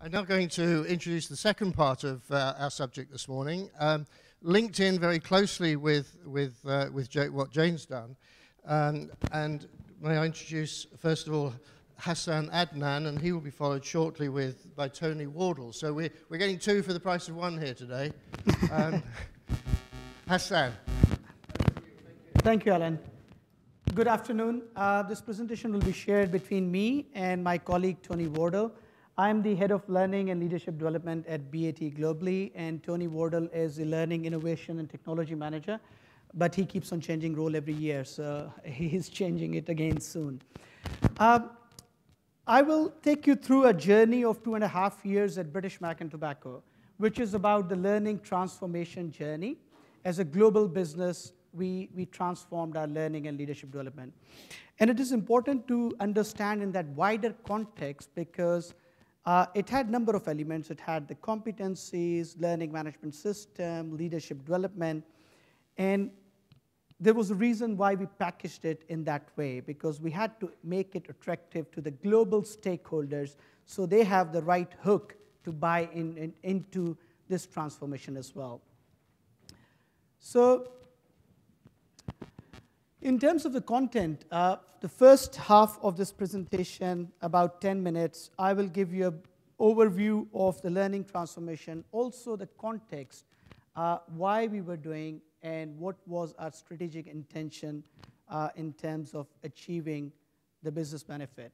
I'm now going to introduce the second part of uh, our subject this morning, um, linked in very closely with, with, uh, with what Jane's done. Um, and may I introduce, first of all, Hasan Adnan, and he will be followed shortly with by Tony Wardle. So we're, we're getting two for the price of one here today. Um, Hasan. Thank you, Alan. Good afternoon. Uh, this presentation will be shared between me and my colleague Tony Wardle. I'm the head of learning and leadership development at BAT globally, and Tony Wardle is the learning, innovation, and technology manager. But he keeps on changing role every year, so he's changing it again soon. Uh, I will take you through a journey of two and a half years at British American Tobacco, which is about the learning transformation journey. As a global business, we, we transformed our learning and leadership development. And it is important to understand in that wider context because uh, it had a number of elements. It had the competencies, learning management system, leadership development, and there was a reason why we packaged it in that way, because we had to make it attractive to the global stakeholders so they have the right hook to buy in, in, into this transformation as well. So in terms of the content, uh, the first half of this presentation, about 10 minutes, I will give you an overview of the learning transformation, also the context, uh, why we were doing and what was our strategic intention uh, in terms of achieving the business benefit.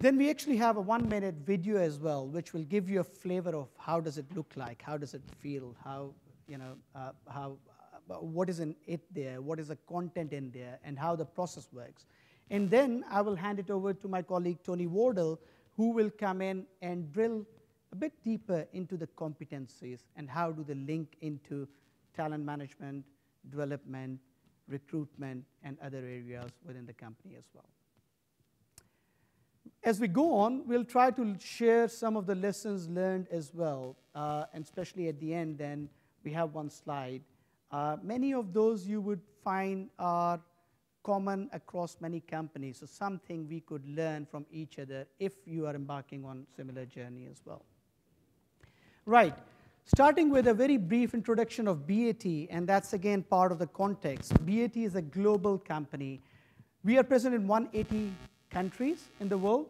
Then we actually have a one-minute video as well, which will give you a flavor of how does it look like, how does it feel, how, you know, uh, how, what is in it there, what is the content in there, and how the process works. And then I will hand it over to my colleague Tony Wardle, who will come in and drill a bit deeper into the competencies and how do they link into talent management, development, recruitment, and other areas within the company as well. As we go on, we'll try to share some of the lessons learned as well, uh, and especially at the end, then we have one slide uh, Uh, many of those you would find are common across many companies, so something we could learn from each other if you are embarking on similar journey as well. Right, starting with a very brief introduction of BAT, and that's again part of the context. BAT is a global company. We are present in 180 countries in the world,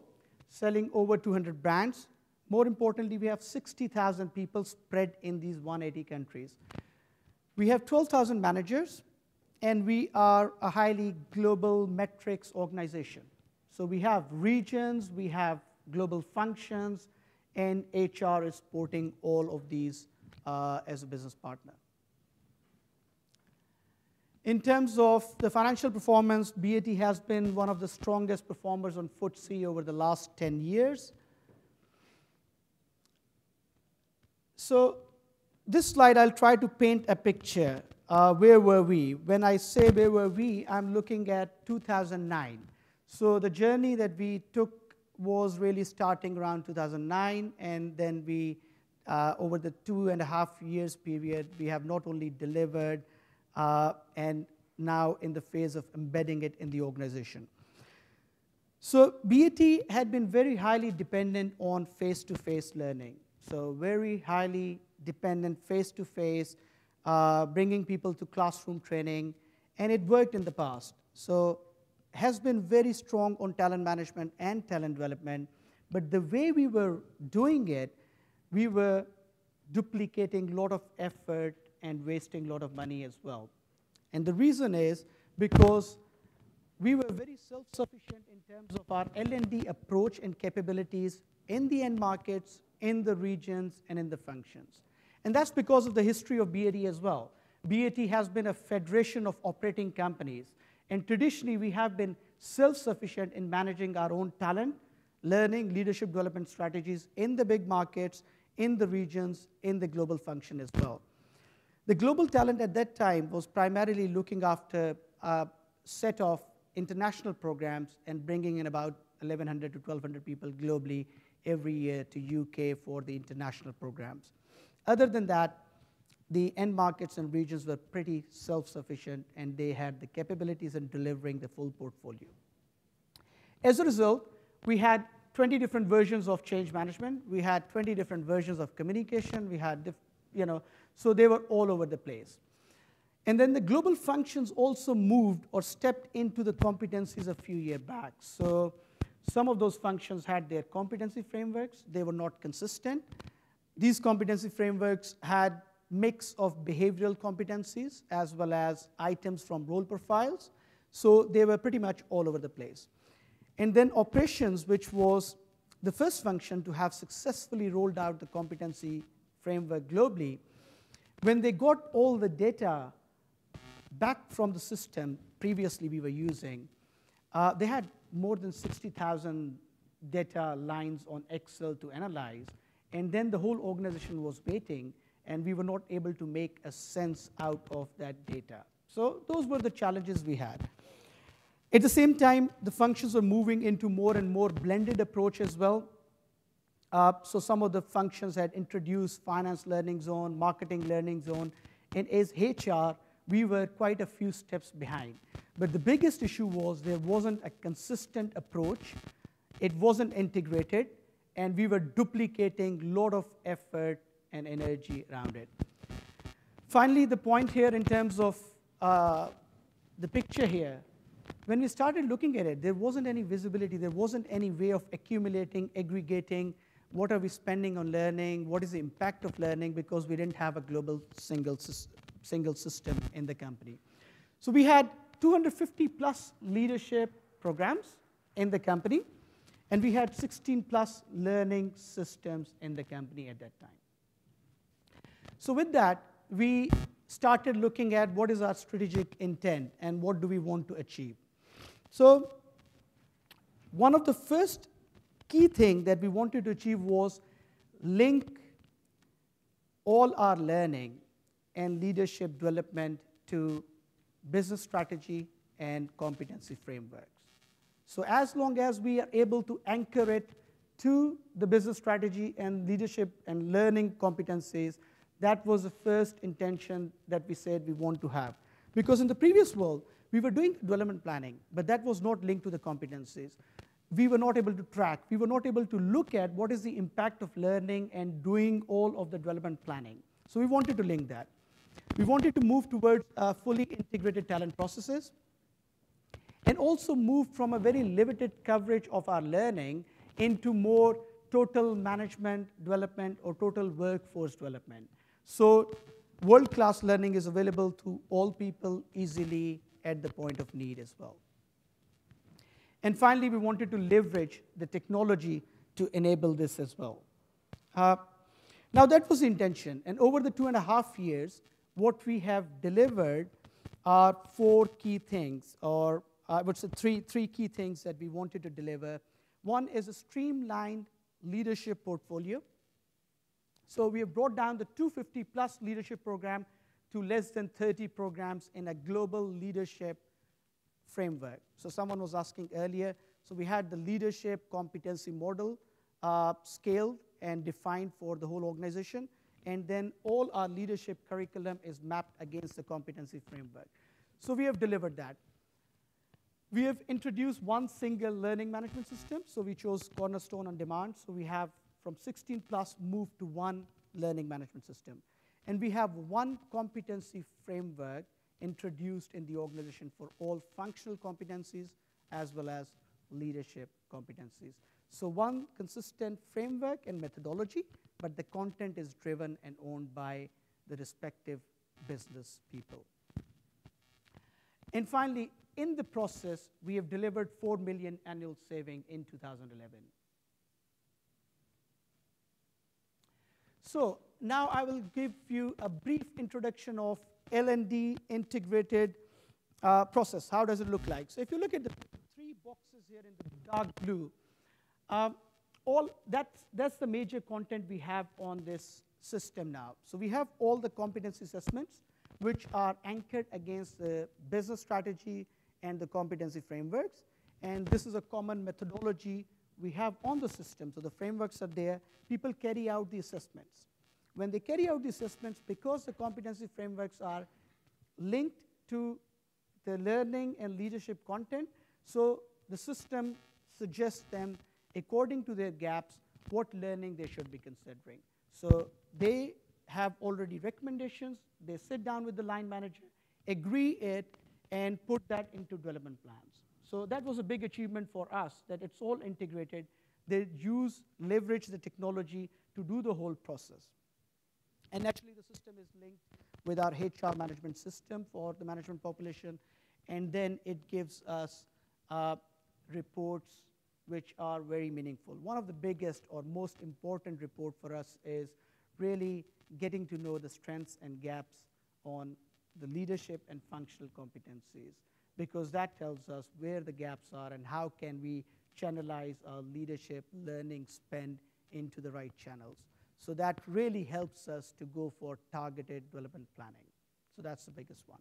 selling over 200 brands. More importantly, we have 60,000 people spread in these 180 countries. We have 12,000 managers, and we are a highly global matrix organization. So we have regions, we have global functions, and HR is supporting all of these uh, as a business partner. In terms of the financial performance, BAT has been one of the strongest performers on FTSE over the last 10 years. So this slide, I'll try to paint a picture. Uh, where were we? When I say where were we, I'm looking at 2009. So the journey that we took was really starting around 2009, and then we, uh, over the two and a half years period, we have not only delivered uh, and now in the phase of embedding it in the organization. So BAT had been very highly dependent on face-to-face -face learning. So very highly dependent, face-to-face, uh, bringing people to classroom training, and it worked in the past. So has been very strong on talent management and talent development, but the way we were doing it, we were duplicating a lot of effort and wasting a lot of money as well. And the reason is because we were very self-sufficient in terms of our L&D approach and capabilities in the end markets, in the regions, and in the functions. And that's because of the history of BAT as well. BAT has been a federation of operating companies. And traditionally, we have been self-sufficient in managing our own talent, learning, leadership development strategies in the big markets, in the regions, in the global function as well. The global talent at that time was primarily looking after a set of international programs and bringing in about 1,100 to 1,200 people globally every year to UK for the international programs. Other than that, the end markets and regions were pretty self-sufficient and they had the capabilities in delivering the full portfolio. As a result, we had 20 different versions of change management. We had 20 different versions of communication. We had, you know, so they were all over the place. And then the global functions also moved or stepped into the competencies a few years back. So some of those functions had their competency frameworks. They were not consistent. These competency frameworks had mix of behavioral competencies as well as items from role profiles. So they were pretty much all over the place. And then operations, which was the first function to have successfully rolled out the competency framework globally, when they got all the data back from the system previously we were using, uh, they had more than 60,000 data lines on Excel to analyze, and then the whole organization was waiting, and we were not able to make a sense out of that data. So those were the challenges we had. At the same time, the functions were moving into more and more blended approach as well. Uh, so some of the functions had introduced finance learning zone, marketing learning zone, and as HR, we were quite a few steps behind. But the biggest issue was there wasn't a consistent approach, it wasn't integrated, and we were duplicating a lot of effort and energy around it. Finally, the point here in terms of uh, the picture here, when we started looking at it, there wasn't any visibility, there wasn't any way of accumulating, aggregating, what are we spending on learning, what is the impact of learning, because we didn't have a global single, single system in the company. So we had 250 plus leadership programs in the company, and we had 16 plus learning systems in the company at that time. So with that, we started looking at what is our strategic intent and what do we want to achieve. So one of the first key thing that we wanted to achieve was link all our learning and leadership development to business strategy and competency frameworks. So as long as we are able to anchor it to the business strategy and leadership and learning competencies, that was the first intention that we said we want to have. Because in the previous world, we were doing development planning, but that was not linked to the competencies. We were not able to track. We were not able to look at what is the impact of learning and doing all of the development planning. So we wanted to link that. We wanted to move towards uh, fully integrated talent processes and also move from a very limited coverage of our learning into more total management development or total workforce development. So world-class learning is available to all people easily at the point of need as well. And finally, we wanted to leverage the technology to enable this as well. Uh, now, that was the intention. And over the two and a half years, what we have delivered are four key things, or I would say three, three key things that we wanted to deliver. One is a streamlined leadership portfolio. So we have brought down the 250 plus leadership program to less than 30 programs in a global leadership framework. So someone was asking earlier, so we had the leadership competency model uh, scaled and defined for the whole organization and then all our leadership curriculum is mapped against the competency framework. So we have delivered that. We have introduced one single learning management system, so we chose Cornerstone OnDemand, so we have from 16 plus moved to one learning management system. And we have one competency framework introduced in the organization for all functional competencies as well as leadership competencies. So one consistent framework and methodology but the content is driven and owned by the respective business people. And finally, in the process, we have delivered 4 million annual saving in 2011. So now I will give you a brief introduction of L&D integrated uh, process. How does it look like? So if you look at the three boxes here in the dark blue, um, all that's, that's the major content we have on this system now. So we have all the competency assessments, which are anchored against the business strategy and the competency frameworks. And this is a common methodology we have on the system. So the frameworks are there. People carry out the assessments. When they carry out the assessments, because the competency frameworks are linked to the learning and leadership content, so the system suggests them according to their gaps, what learning they should be considering. So they have already recommendations. They sit down with the line manager, agree it, and put that into development plans. So that was a big achievement for us, that it's all integrated. They use, leverage the technology to do the whole process. And naturally, the system is linked with our HR management system for the management population, and then it gives us uh, reports which are very meaningful. One of the biggest or most important report for us is really getting to know the strengths and gaps on the leadership and functional competencies because that tells us where the gaps are and how can we channelize our leadership, learning, spend into the right channels. So that really helps us to go for targeted development planning. So that's the biggest one.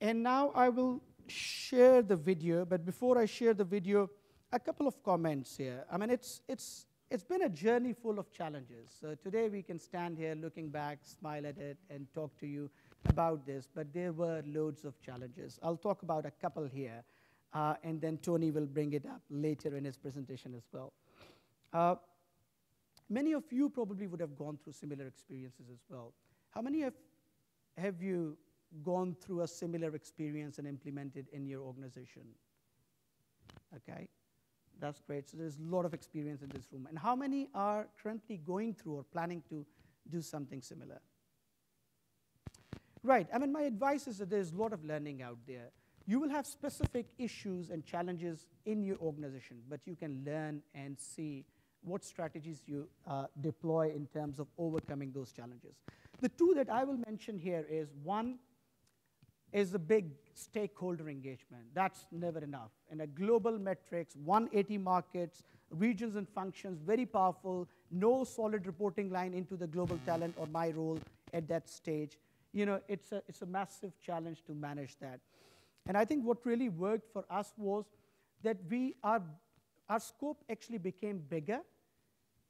And now I will share the video, but before I share the video, a couple of comments here. I mean, it's, it's, it's been a journey full of challenges. So today we can stand here looking back, smile at it, and talk to you about this, but there were loads of challenges. I'll talk about a couple here, uh, and then Tony will bring it up later in his presentation as well. Uh, many of you probably would have gone through similar experiences as well. How many have, have you gone through a similar experience and implemented in your organization? Okay. That's great. So there's a lot of experience in this room. And how many are currently going through or planning to do something similar? Right. I mean, my advice is that there's a lot of learning out there. You will have specific issues and challenges in your organization, but you can learn and see what strategies you uh, deploy in terms of overcoming those challenges. The two that I will mention here is one is the big stakeholder engagement. That's never enough. In a global matrix, 180 markets, regions and functions, very powerful, no solid reporting line into the global talent or my role at that stage. You know, it's a, it's a massive challenge to manage that. And I think what really worked for us was that we, our, our scope actually became bigger,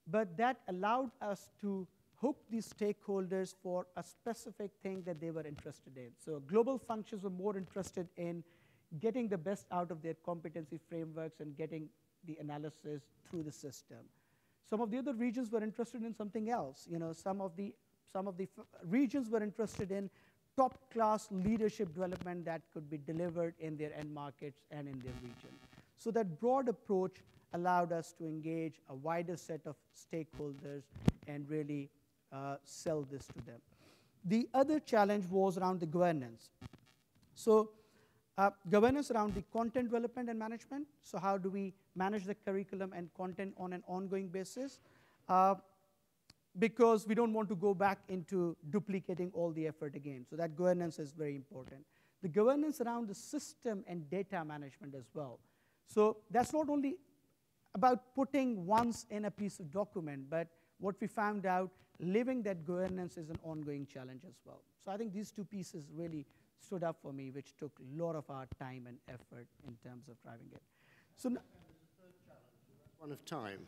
but that allowed us to hook these stakeholders for a specific thing that they were interested in. So global functions were more interested in getting the best out of their competency frameworks and getting the analysis through the system. Some of the other regions were interested in something else. You know, some of the, some of the regions were interested in top-class leadership development that could be delivered in their end markets and in their region. So that broad approach allowed us to engage a wider set of stakeholders and really uh, sell this to them. The other challenge was around the governance. So uh, governance around the content development and management. So how do we manage the curriculum and content on an ongoing basis? Uh, because we don't want to go back into duplicating all the effort again. So that governance is very important. The governance around the system and data management as well. So that's not only about putting once in a piece of document, but what we found out living that governance is an ongoing challenge as well. So I think these two pieces really stood up for me, which took a lot of our time and effort in terms of driving it. So one of time.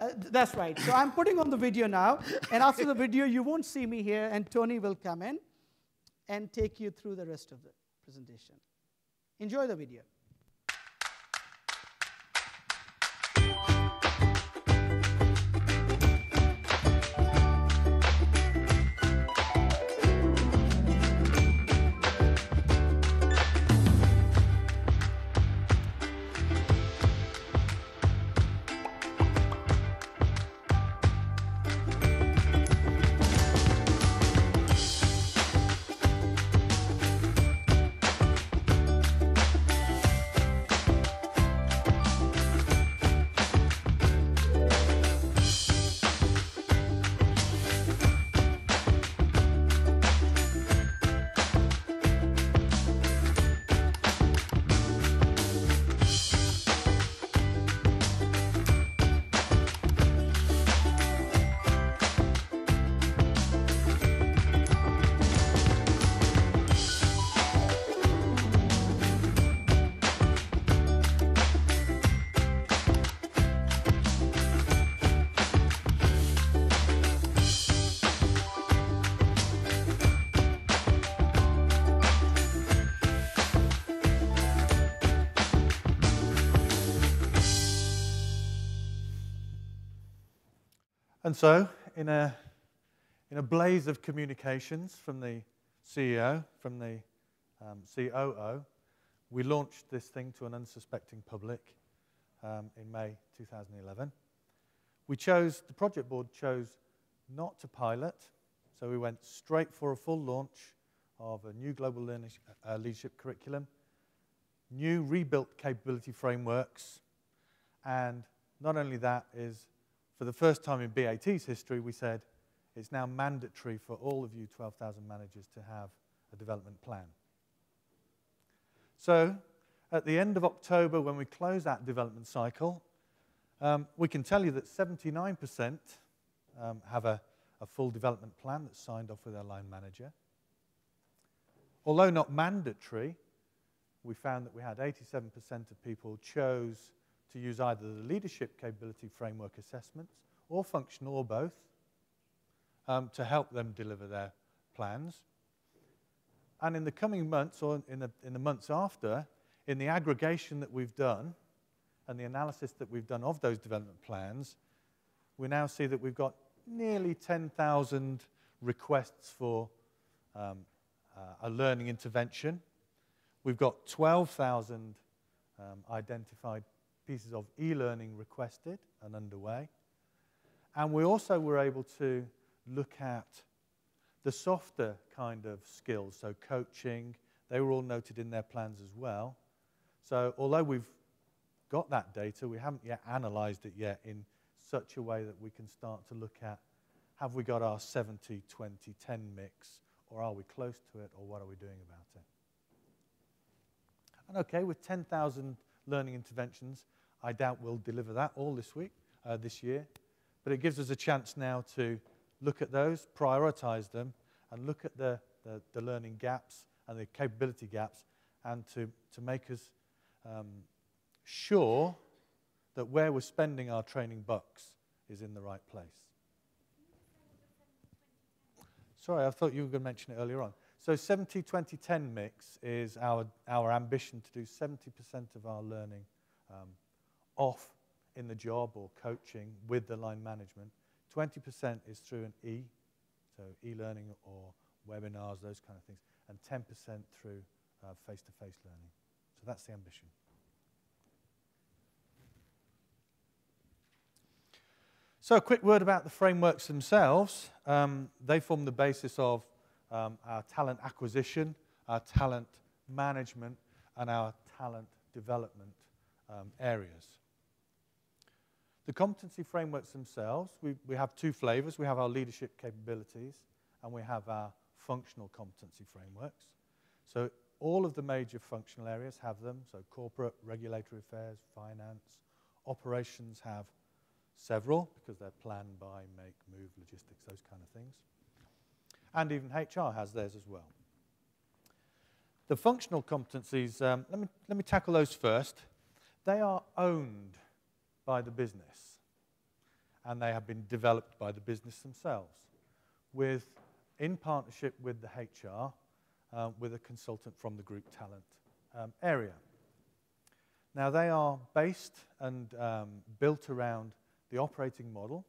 Uh, that's right. So I'm putting on the video now, and after the video, you won't see me here, and Tony will come in and take you through the rest of the presentation. Enjoy the video. And so, in a, in a blaze of communications from the CEO, from the um, COO, we launched this thing to an unsuspecting public um, in May 2011. We chose, the project board chose not to pilot, so we went straight for a full launch of a new global uh, leadership curriculum, new rebuilt capability frameworks, and not only that is, for the first time in BAT's history, we said it's now mandatory for all of you 12,000 managers to have a development plan. So at the end of October, when we close that development cycle, um, we can tell you that 79% um, have a, a full development plan that's signed off with their line manager. Although not mandatory, we found that we had 87% of people chose to use either the leadership capability framework assessments or functional or both um, to help them deliver their plans. And in the coming months or in the, in the months after, in the aggregation that we've done and the analysis that we've done of those development plans, we now see that we've got nearly 10,000 requests for um, uh, a learning intervention. We've got 12,000 um, identified pieces of e-learning requested and underway. And we also were able to look at the softer kind of skills, so coaching, they were all noted in their plans as well. So although we've got that data, we haven't yet analyzed it yet in such a way that we can start to look at have we got our 70, 20, 10 mix, or are we close to it, or what are we doing about it? And okay, with 10,000 learning interventions, I doubt we'll deliver that all this week, uh, this year, but it gives us a chance now to look at those, prioritize them, and look at the, the, the learning gaps and the capability gaps, and to, to make us um, sure that where we're spending our training bucks is in the right place. Sorry, I thought you were going to mention it earlier on. So 70 20 10 mix is our, our ambition to do 70% of our learning um, off in the job or coaching with the line management. 20% is through an E, so e-learning or webinars, those kind of things, and 10% through uh, face-to-face -face learning. So that's the ambition. So a quick word about the frameworks themselves. Um, they form the basis of um, our talent acquisition, our talent management, and our talent development um, areas. The competency frameworks themselves, we, we have two flavors. We have our leadership capabilities, and we have our functional competency frameworks. So all of the major functional areas have them. So corporate, regulatory affairs, finance, operations have several because they're plan, buy, make, move, logistics, those kind of things. And even HR has theirs as well. The functional competencies, um, let, me, let me tackle those first. They are owned by the business, and they have been developed by the business themselves, with, in partnership with the HR, uh, with a consultant from the group talent um, area. Now, they are based and um, built around the operating model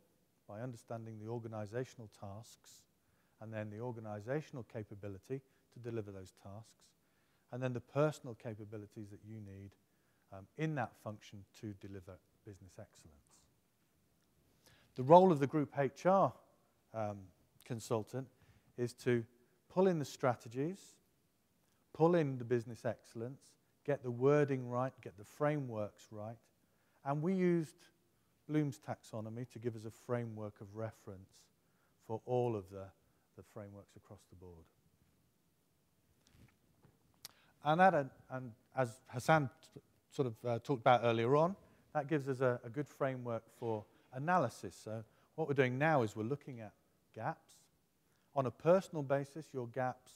by understanding the organizational tasks and then the organizational capability to deliver those tasks, and then the personal capabilities that you need um, in that function to deliver business excellence. The role of the group HR um, consultant is to pull in the strategies, pull in the business excellence, get the wording right, get the frameworks right, and we used Bloom's taxonomy to give us a framework of reference for all of the, the frameworks across the board. And, and as Hasan sort of uh, talked about earlier on, that gives us a, a good framework for analysis. So what we're doing now is we're looking at gaps. On a personal basis, your gaps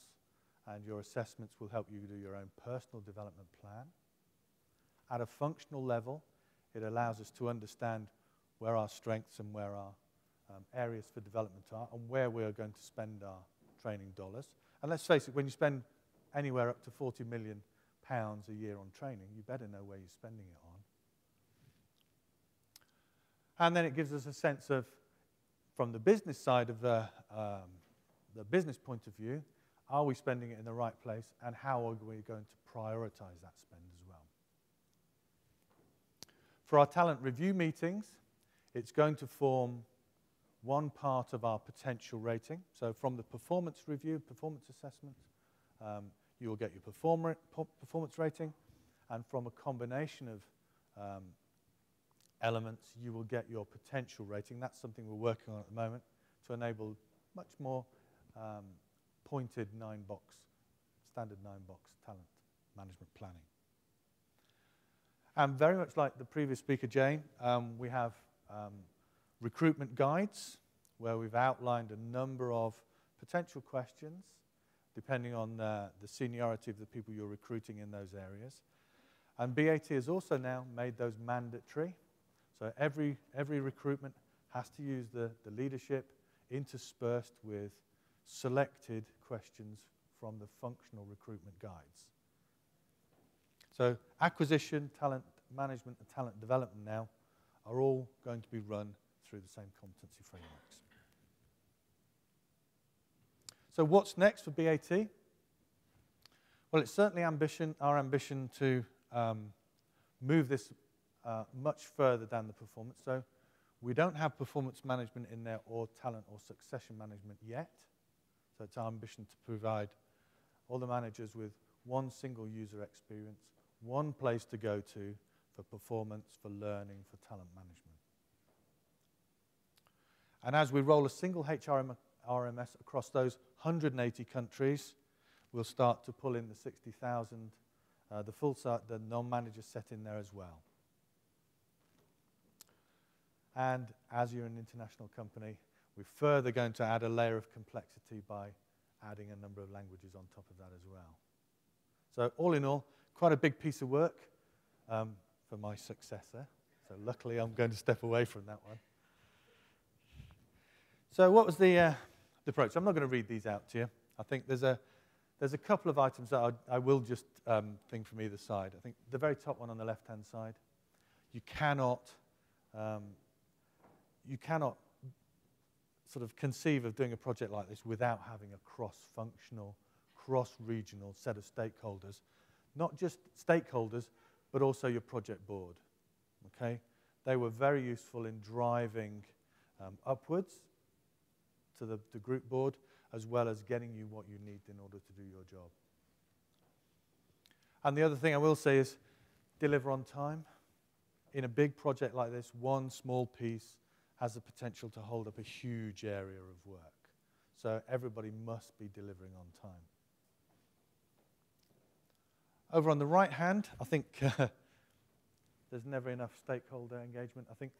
and your assessments will help you do your own personal development plan. At a functional level, it allows us to understand where our strengths and where our um, areas for development are and where we are going to spend our training dollars. And let's face it, when you spend anywhere up to 40 million pounds a year on training, you better know where you're spending it on. And then it gives us a sense of from the business side of the, um, the business point of view, are we spending it in the right place and how are we going to prioritize that spend as well? For our talent review meetings, it's going to form one part of our potential rating. So from the performance review, performance assessment, um, you will get your performance rating. And from a combination of um, elements, you will get your potential rating. That's something we're working on at the moment to enable much more um, pointed nine-box, standard nine-box talent management planning. And very much like the previous speaker, Jane, um, we have um, recruitment guides where we've outlined a number of potential questions depending on the seniority of the people you're recruiting in those areas. And BAT has also now made those mandatory. So every, every recruitment has to use the, the leadership interspersed with selected questions from the functional recruitment guides. So acquisition, talent management, and talent development now are all going to be run through the same competency frameworks. So what's next for BAT? Well, it's certainly ambition, our ambition to um, move this uh, much further down the performance. So we don't have performance management in there or talent or succession management yet. So it's our ambition to provide all the managers with one single user experience, one place to go to for performance, for learning, for talent management. And as we roll a single HRM, RMS across those 180 countries, we'll start to pull in the 60,000, uh, the full the non-manager set in there as well. And as you're an international company, we're further going to add a layer of complexity by adding a number of languages on top of that as well. So all in all, quite a big piece of work um, for my successor. So luckily I'm going to step away from that one. So what was the, uh, the approach? I'm not going to read these out to you. I think there's a, there's a couple of items that I, I will just um, think from either side. I think the very top one on the left-hand side, you cannot, um, you cannot sort of conceive of doing a project like this without having a cross-functional, cross-regional set of stakeholders. Not just stakeholders, but also your project board. Okay? They were very useful in driving um, upwards to the, the group board, as well as getting you what you need in order to do your job. And the other thing I will say is deliver on time. In a big project like this, one small piece has the potential to hold up a huge area of work. So everybody must be delivering on time. Over on the right hand, I think uh, there's never enough stakeholder engagement. I think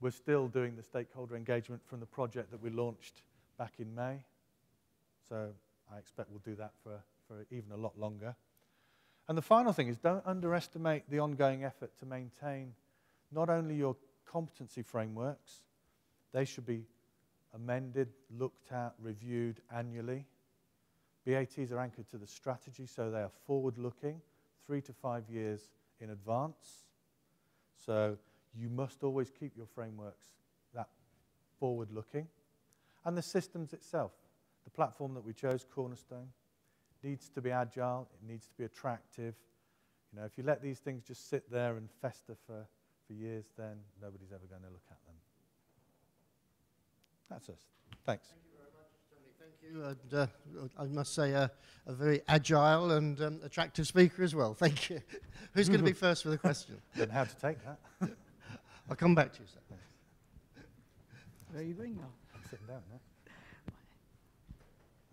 we're still doing the stakeholder engagement from the project that we launched back in May. So I expect we'll do that for, for even a lot longer. And the final thing is don't underestimate the ongoing effort to maintain not only your competency frameworks, they should be amended, looked at, reviewed annually. BATs are anchored to the strategy, so they are forward looking, three to five years in advance. So you must always keep your frameworks that forward looking. And the systems itself, the platform that we chose, Cornerstone, needs to be agile, it needs to be attractive. You know, if you let these things just sit there and fester for, for years, then nobody's ever going to look at them. That's us. Thanks. Thank you very much, Tony. Thank you. And uh, I must say, uh, a very agile and um, attractive speaker as well. Thank you. Who's going to be first with a question? Then how to take that? I'll come back to you, sir. Where are you going now? I'm sitting down now.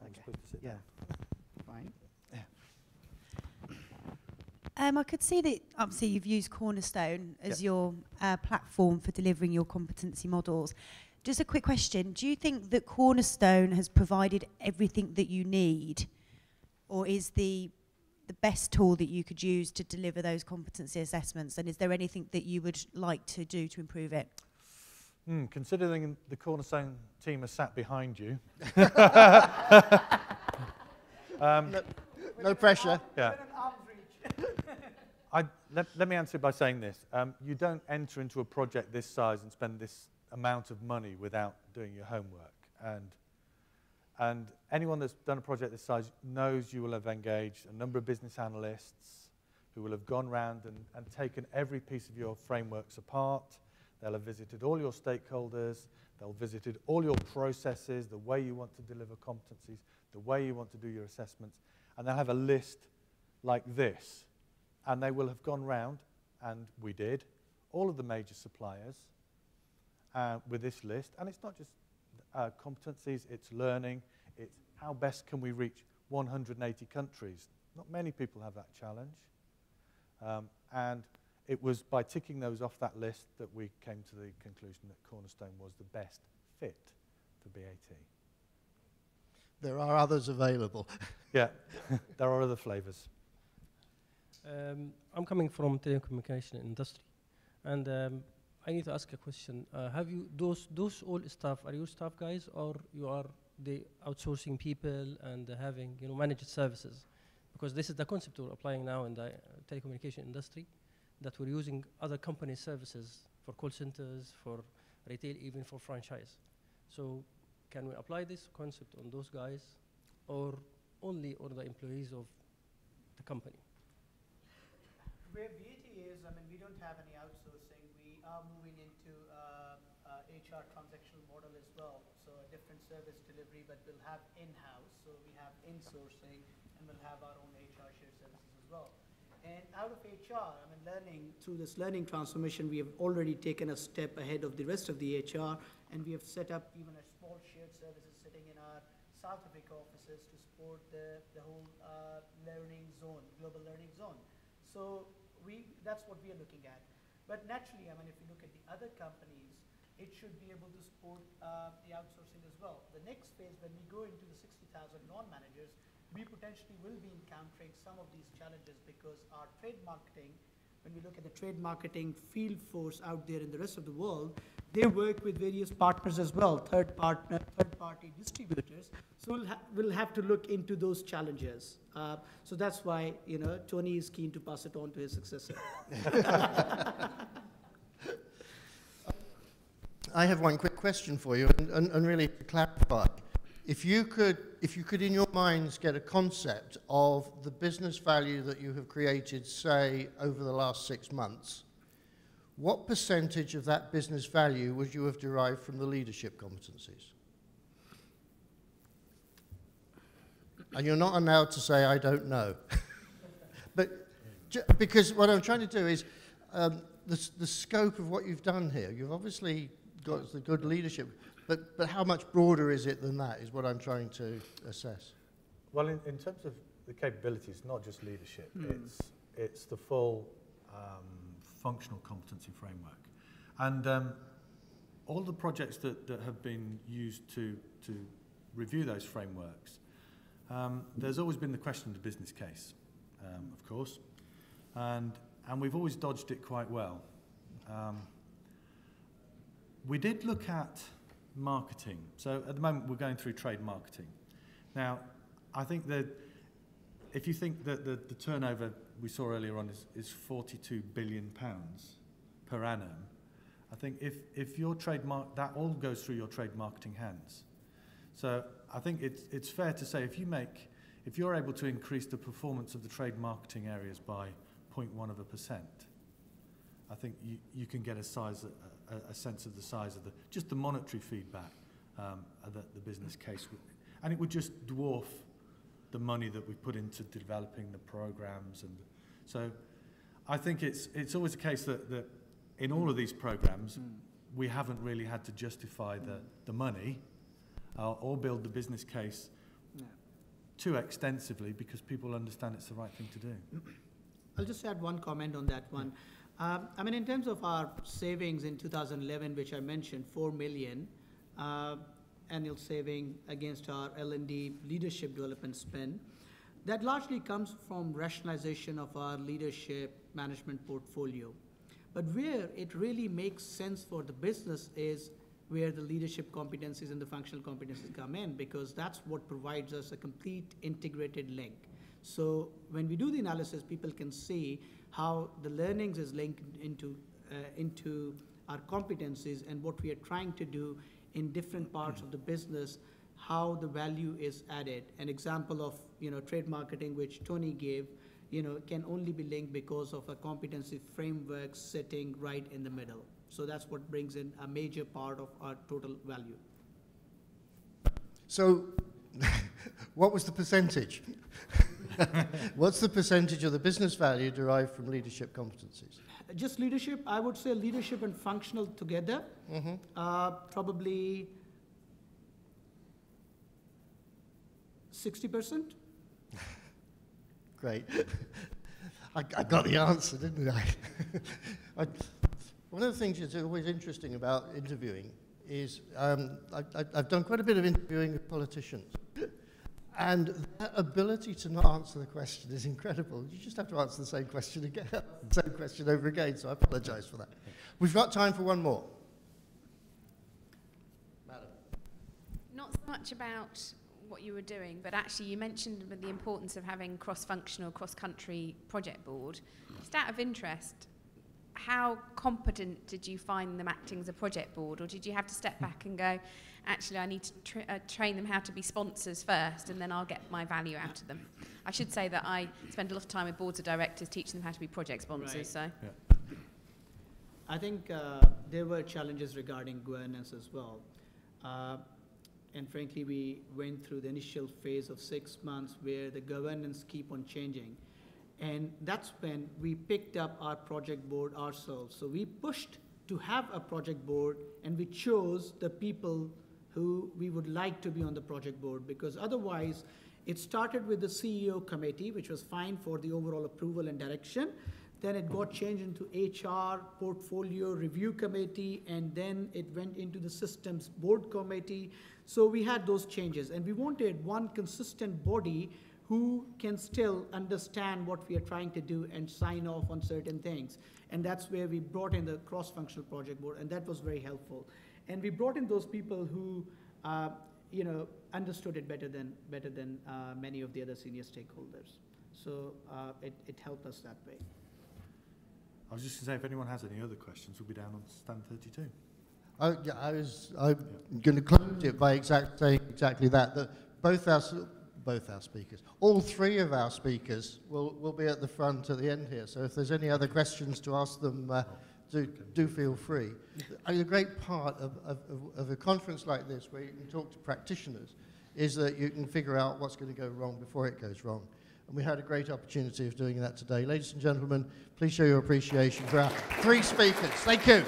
I'm Okay. supposed to sit Yeah. down. Fine. Um, I could see that obviously you've used Cornerstone as Yep. your uh, platform for delivering your competency models. Just a quick question: Do you think that Cornerstone has provided everything that you need, or is the the best tool that you could use to deliver those competency assessments? And is there anything that you would like to do to improve it? Hmm, considering the Cornerstone team has sat behind you. um, No, no pressure. yeah. I, let, let me answer it by saying this. Um, you don't enter into a project this size and spend this amount of money without doing your homework. And, and anyone that's done a project this size knows you will have engaged a number of business analysts who will have gone round and, and taken every piece of your frameworks apart. They'll have visited all your stakeholders. They'll have visited all your processes, the way you want to deliver competencies, the way you want to do your assessments. And they'll have a list like this. And they will have gone round, and we did, all of the major suppliers uh, with this list. And it's not just uh, competencies, it's learning, it's how best can we reach 180 countries. Not many people have that challenge. Um, and it was by ticking those off that list that we came to the conclusion that Cornerstone was the best fit for BAT. There are others available. yeah, there are other flavors. Um, I'm coming from the telecommunication industry, and um, I need to ask a question. Uh, have you those those all staff are you staff guys or you are the outsourcing people and uh, having you know managed services? Because this is the concept we're applying now in the uh, telecommunication industry, that we're using other company services for call centers, for retail, even for franchise. So can we apply this concept on those guys, or only on the employees of the company? Where BAT is, I mean, we don't have any outsourcing. Are moving into uh, uh, HR transactional model as well. So a different service delivery, but we'll have in-house. So we have in-sourcing, and we'll have our own HR shared services as well. And out of HR, I mean, learning through this learning transformation, we have already taken a step ahead of the rest of the HR, and we have set up even a small shared services sitting in our South Africa offices to support the, the whole uh, learning zone, global learning zone. So we, that's what we are looking at. But naturally, I mean, if you look at the other companies, it should be able to support uh, the outsourcing as well. The next phase, when we go into the 60,000 non-managers, we potentially will be encountering some of these challenges because our trade marketing, when we look at the trade marketing field force out there in the rest of the world, they work with various partners as well, third partner, third party distributors. So we'll, ha we'll have to look into those challenges. Uh, so that's why, you know, Tony is keen to pass it on to his successor. I have one quick question for you, and, and, and really to clarify. If you could, if you could, in your minds, get a concept of the business value that you have created, say, over the last six months, what percentage of that business value would you have derived from the leadership competencies? And you're not allowed to say, I don't know. but because what I'm trying to do is um, the, the scope of what you've done here. You've obviously got the good leadership, but, but how much broader is it than that is what I'm trying to assess. Well, in, in terms of the capabilities, not just leadership, mm. it's, it's the full um, functional competency framework. And um, all the projects that, that have been used to, to review those frameworks, um, there's always been the question of the business case, um, of course, and, and we've always dodged it quite well. Um, we did look at marketing. So at the moment, we're going through trade marketing. Now, I think that if you think that the, the turnover we saw earlier on is, is 42 billion pounds per annum, I think if, if your trademark, that all goes through your trade marketing hands. So I think it's, it's fair to say if you make, if you're able to increase the performance of the trade marketing areas by 0.1 of a percent, I think you, you can get a size, a, a sense of the size of the, just the monetary feedback um, that the business case would, and it would just dwarf the money that we put into developing the programs. And so I think it's, it's always a case that, that in all of these programs, mm. we haven't really had to justify the, the money uh, or build the business case yeah. too extensively because people understand it's the right thing to do. I'll just add one comment on that one. Um, I mean, in terms of our savings in 2011, which I mentioned, 4 million uh, annual saving against our L&D leadership development spend, that largely comes from rationalization of our leadership management portfolio. But where it really makes sense for the business is where the leadership competencies and the functional competencies come in, because that's what provides us a complete integrated link. So when we do the analysis, people can see how the learnings is linked into, uh, into our competencies and what we are trying to do in different parts of the business, how the value is added. An example of, you know, trade marketing, which Tony gave, you know, can only be linked because of a competency framework sitting right in the middle. So that's what brings in a major part of our total value. So, what was the percentage? What's the percentage of the business value derived from leadership competencies? Just leadership, I would say leadership and functional together, Mm-hmm. uh, probably sixty percent. Great. I, I got the answer, didn't I? I? One of the things that's always interesting about interviewing is um, I, I, I've done quite a bit of interviewing with politicians. And their ability to not answer the question is incredible. You just have to answer the same question again, same question over again, so I apologize for that. We've got time for one more. Madam. Not so much about what you were doing, but actually you mentioned the importance of having cross-functional, cross-country project board. Just out of interest, how competent did you find them acting as a project board, or did you have to step back and go, actually, I need to tra- uh, train them how to be sponsors first, and then I'll get my value out of them? I should say that I spend a lot of time with boards of directors teaching them how to be project sponsors. Right. So. I think uh, there were challenges regarding governance as well. Uh, and frankly, we went through the initial phase of six months where the governance keep on changing. And that's when we picked up our project board ourselves. So we pushed to have a project board and we chose the people who we would like to be on the project board because otherwise it started with the CEO committee, which was fine for the overall approval and direction. Then it got changed into HR, portfolio review committee, and then it went into the systems board committee. So we had those changes, and we wanted one consistent body who can still understand what we are trying to do and sign off on certain things. And that's where we brought in the cross-functional project board, and that was very helpful. And we brought in those people who, uh, you know, understood it better than better than uh, many of the other senior stakeholders. So uh, it, it helped us that way. I was just going to say, if anyone has any other questions, we'll be down on stand 32. I, yeah, I was I'm going to close it by exact, saying exactly that. That both our both our speakers, all three of our speakers, will, will be at the front at the end here. So if there's any other questions to ask them, uh, do do feel free. I mean, the great part of, of- of a conference like this, where you can talk to practitioners, is that you can figure out what's going to go wrong before it goes wrong. And we had a great opportunity of doing that today. Ladies and gentlemen, please show your appreciation for our three speakers. Thank you.